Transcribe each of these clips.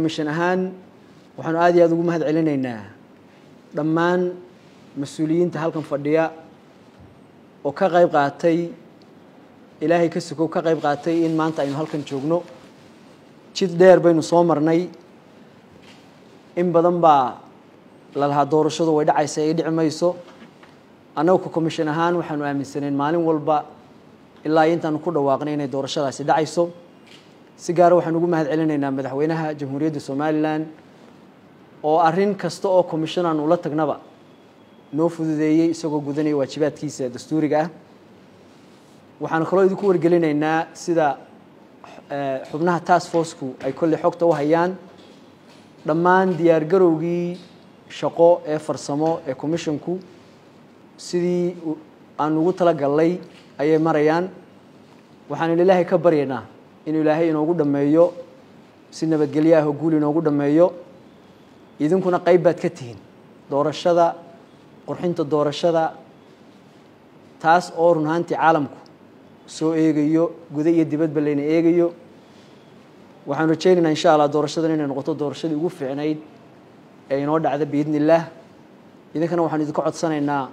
Komishan ahaan waxaanu aad iyo aada ugu mahad celinaynaa dhammaan mas'uuliyiinta halkan fadhiya oo ka qayb qaatay ilaahay ka sukow ka qayb qaatay in maanta aynu halkan joogno. Jid dheer baynu soo marnay. In badan baa la lahaa doorashadu way dhacaysa ay dhici mayso. Annagu ka commission ahaan waxaanu aaminsanayn maalin walba ilaa intaanu ku dhawaaqnay inay doorashadaasi dhacayso si gaara waxaan ugu mahad celinaynaa madaxweynaha jamhuuriyadda somalilan oo arrin kasta oo commission aan ula tagnaba noo fududeeyey isagoo gudanaya waajibaadkiisa dastuuriga ah. Waxaan kaloo idinku wargelinaynaa sida xubnaha task forceku ay kolley xogta u hayaan. Dhammaan diyaargarowgii shaqo ee farsamo ee commissionku sidii aan ugu talagallay ayay marayaan. Waxaan ilaahay ka baryaynaa inuu ilaahay inoogu dhammeeyo si nabadgelyo ah oo guul inoogu dhammeeyo idinkuna qayb baad ka tihiin. Doorashada qurxinta doorashada taas oo run ahaantii caalamku soo eegayo guda iyo dibadba layna eegayo. Waxaanu rajaynaynaa insha allah doorashadan inay noqoto doorashadii ugu fiicnayd ee inoo dhacda biidni illaah idinkana waxaan idinka codsanaynaa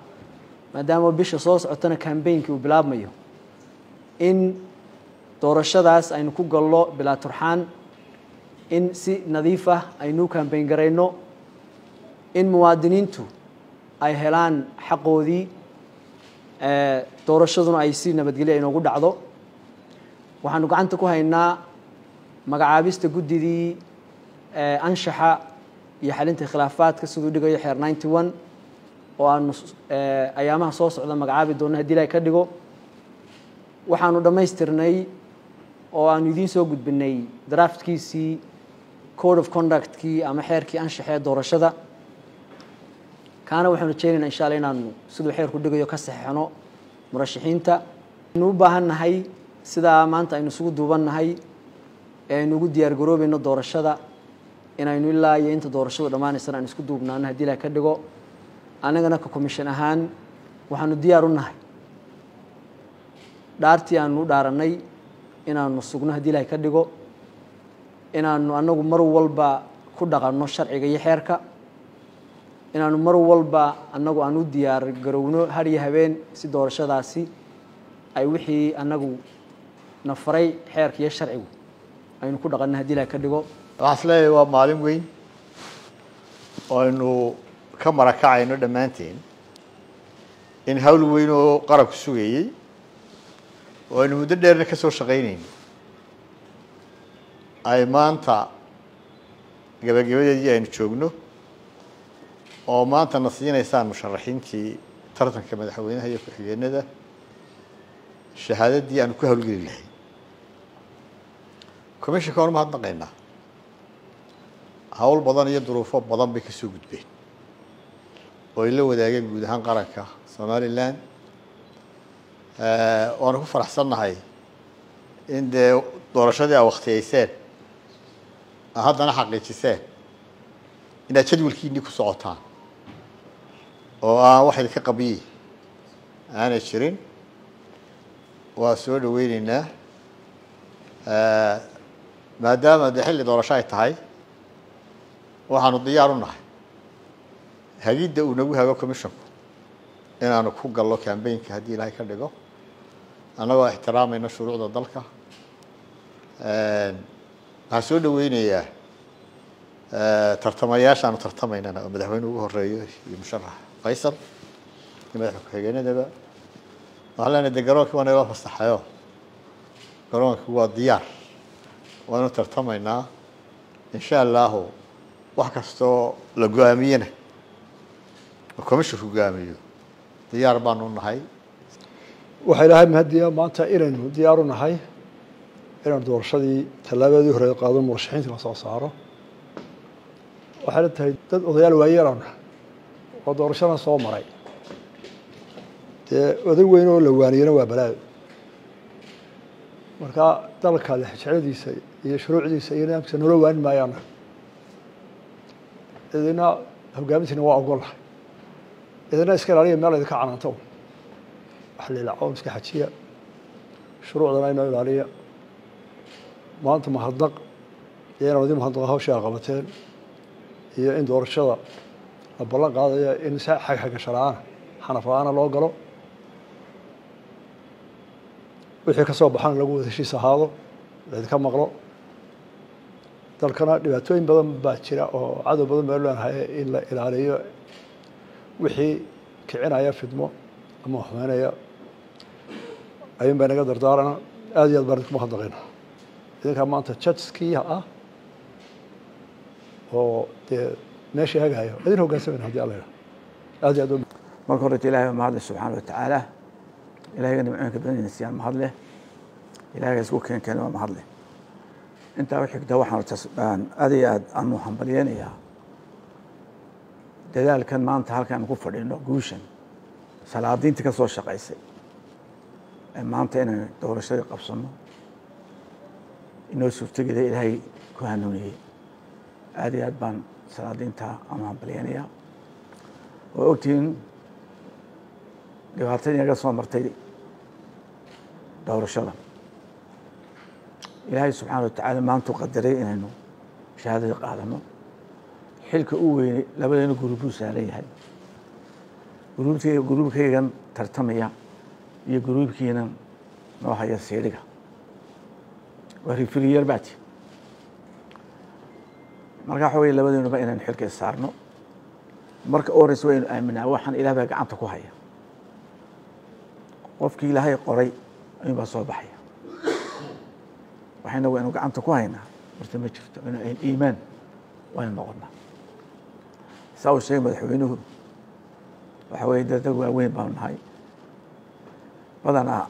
maadaama bisha soo socotana cambainkii uu bilaabmayo in doorashadaas aynu ku gallo bilaa turxaan. In si nadiif ah aynu u kambayn garayno. In muwaadiniintu ay helaan xaqoodii doorashaduna ay si nabadgelyo inoogu dhacdo. Waxaanu gacanta ku haynaa magacaabista guddidii anshaxa iyo xalinta khilaafaadka siduu dhigayo xeer ninety one oo aanu ayaamaha soo socda magacaabi doonno haddii ilahay ka dhigo. Waxaanu dhammaystirnay oo aanu idiin soo gudbinay draftkiisii code of conductkii ama xeerkii anshaxee doorashada. Kaana waxaanu rajeynaynaa insha alla inaanu siduu xeerku dhigayo ka saxeixno murashaxiinta aynu u baahan nahay sidaa maanta aynu isugu duuban nahay ee aynu ugu diyaar garoobayno doorashada inaynu ilaa iyo inta doorashadu dhammaanaysana aynu isku duubnaano haddii ilahay ka dhigo. Annagana ka commission ahaan waxaanu diyaar u nahay. Dhaartii aanu u dhaarannay inaanu sugno haddii ilahay ka dhigo inaanu annagu mar walba ku dhaqanno sharciga iyo xeerka inaanu mar walba annagu aan u diyaar garowno har iyo habeen si doorashadaasi ay wixii annagu na faray xeerka iyo sharcigu aynu ku dhaqanno haddii ilahay ka dhigo. Waxaan is leeyahay waa maalin weyn oo aynu ka marakacayno dhammaanteen in hawl weyn oo qaranku sugayey oo aynu muddo dheerna ka soo shaqaynayno ay maanta gabagabadeedii aynu joogno oo maantana siinaysaan musharaxiintii tartanka madaxweynaha iyo ku-xigeenada shahaadadii aanu ku hawlgeli lahay. Commissionka waan umahadnaqaynaa hawl badan iyo duruufo badan bay ka soo gudbeen. Oo ay la wadaageen guud ahaan qaranka somalilan waanu ku faraxsannahay in dee doorashadii aa waktiyeyseen aa haddana xaqiijiseen inaad jadwalkiinii ku socotaan oo aan wax idinka qabiyi aanay jirin. Waa soo dhaweyneynaa maadaama dee xilli doorasho ay tahay waxaanu diyaar u nahay hagidda uu nagu hago commissionku inaanu ku gallo cambaynka haddii ilaahay ka dhigo annagoo ixtiraamayna shuruucda dalka. Waxaan soo dhaweynayaa tartamayaashaanu tartamaynana oo madaxweyne ugu horeeyo iyo musharax faysal iyo madaxa ku-xigeenadaba waxaan leenahay de garoonkii waa nagala fasaxayo. Garoonkii waa diyaar. Waanu tartamaynaa. Insha allahu wax kastoo la go'aamiyena oo commissionka hogaamiyo diyaar baanu nahay waxaa ilaahay mahadiya maanta inaynu diyaaru nahay inaynu doorashadii tallaabadii hore qaado murashaxiinta la soo saaro. Waxayna tahay dad odayaal waayeelana oo doorashada soo maray. Dee oday weyn oo la waaniyana waa balaayo marka dalka lexjecladiisa iyo shuruucdiisa iyo nidaamkiisa noola waani maayaana. Idina hogaamintiina waa ogolahay idina iska ilaaliya meel idinka canaanto wax lilaco iska xajiya shuruucdana inoo ilaaliya maanta mahadnaq iyo inaan idin mahadnaqa hawsha a qabateen iyo in doorashada la ballan qaadaya in si xagxagasho la'aana xanaf la'aana loo galo wixii ka soo baxana lagu wada heshiis ahaado laydinka maqlo dalkana dhibaatooyin badan baa jira oo cadow badan baa leenahay in la ilaaliyo wixii kicinaya fidmo ama xumeynaya ayuun baa naga dardaarana aad iyo aad baan idinku mahadnaqayna idinkaa maanta judgeskii ah oo dee meeshii hagayo idin hoggaansamayna haddii alla yidhaha aad iyo aad marka horeta ilahay waa mahadle subxaana watacaala ilahayga nimcooyinka badanina siyaan mahadleh ilahayga isku keen keena waa mahadleh intaa u xigta waxaan aad iyo aad aanu hambalyeynayaa dadaalkan maanta halkaan ku fadhino guushan. Salaadiintii ka soo shaqaysay maanta inaynu doorashadii qabsano inoo suurtogeda ilaahay ku hanuuniyey. Aad iyo aad baan salaadiinta aanu hambalyeynayaa waa ogtihiin dhibaatadii naga soo martay doorashada. Ilaahay subxaana watacaala maantuu qadaray inaynu shahaadadii qaadano. Xilka u weynay labadeena guruubuu saaran yahay. Gruubti gruubkaygan tartamaya iyo gruubkiinan noo haya siidhiga waa rifiriyar baati marka waxa wey labadeenuba inaynu xilka issaarno marka u horeysa waynu aaminaa waxaan ilaah baa gacanta ku haya qofkii ilaahay qoray ayuun baa soo baxaya. Waxayna waynu gacanta ku haynaa. Horta ma jirto inu iimaan waynu noqonaa. Saa uu sheegay madaxweynuhu. Waxa weye dad dad waaweyn baanu nahay badanaa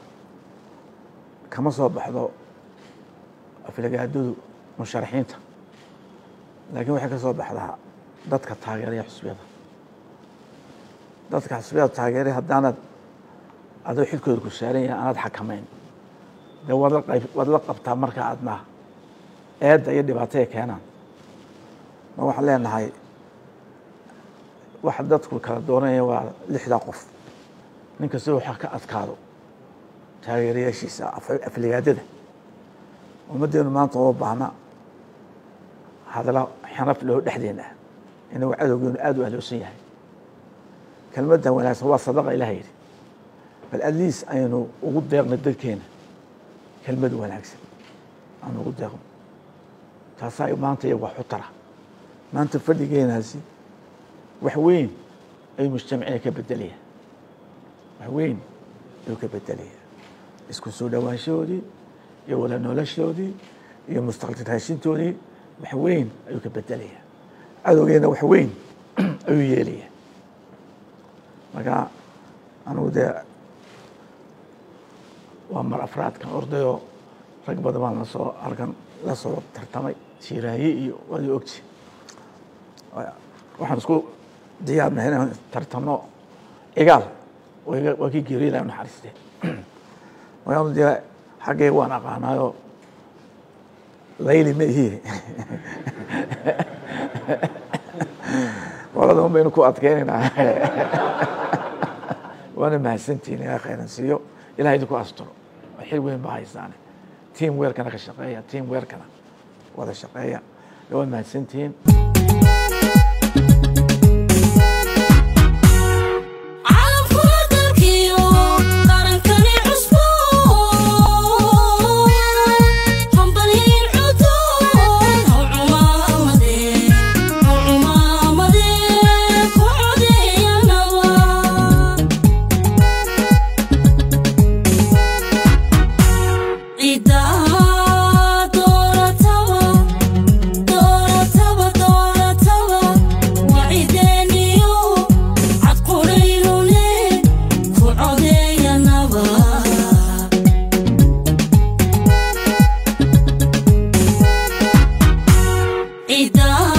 kama soo baxdo aflagaadadu musharaxiinta. Laakiin waxay ka soo baxdaa dadka taageeraya xusbiyada dadka xusbiyada taageeray haddaanad adoo xilkooda ku saaran aanaad xakamayn dee waad la qabtaa marka aadna eedda iyo dhibaataya keenaan. Ma waxaan leenahay waxa dadku kala dooranaya waa lixdaa qof. Nin kasta waxa ka adkaado taageerayaashiisa afligaadada. Ummaddeenu maanta uma baahna hadala xanaf loo dhexdeena ah inagu cadowgeenu aad u ahloosan yahay. Kelmaddan wanaagsan waa sadaqa ilaah yidhi. Bal atleast aynu ugu deeqno dadkeena kelmad wanaagsan. Aanu ugu deeqno. Taasaa maanta iyagu wax u tara. Maanta fadhigeenaasi wax weyn ayuu mujtamacina ka bedelaya wax weyn ayuu ka bedelaya isku soo dhowaanshahoodii iyo wada noloshoodii iyo mustaqbal raashintoodii wax weyn ayuu ka bedelaya cadowgeena wax weyn ayuu yeelaya marka anugu dee waa mar afraadkan ordayoo rag badan baan la soo halkan la soo tartamay siiraaye iyo waadi ogti waxaan isku diyaarnahay inaan tartamno igaal waa kii geeriyo ilahi markaanu dee xaggee waan aqaanaayo layli ma ihi waladan baynu ku adkeynaynaa waana mahadsantihin ilaha khayran siiyo ilaha idinku asturo xil weyn baa haysaane team weerkana ka shaqeeya team weerkana wada shaqeeya waa mahadsantihiin vida.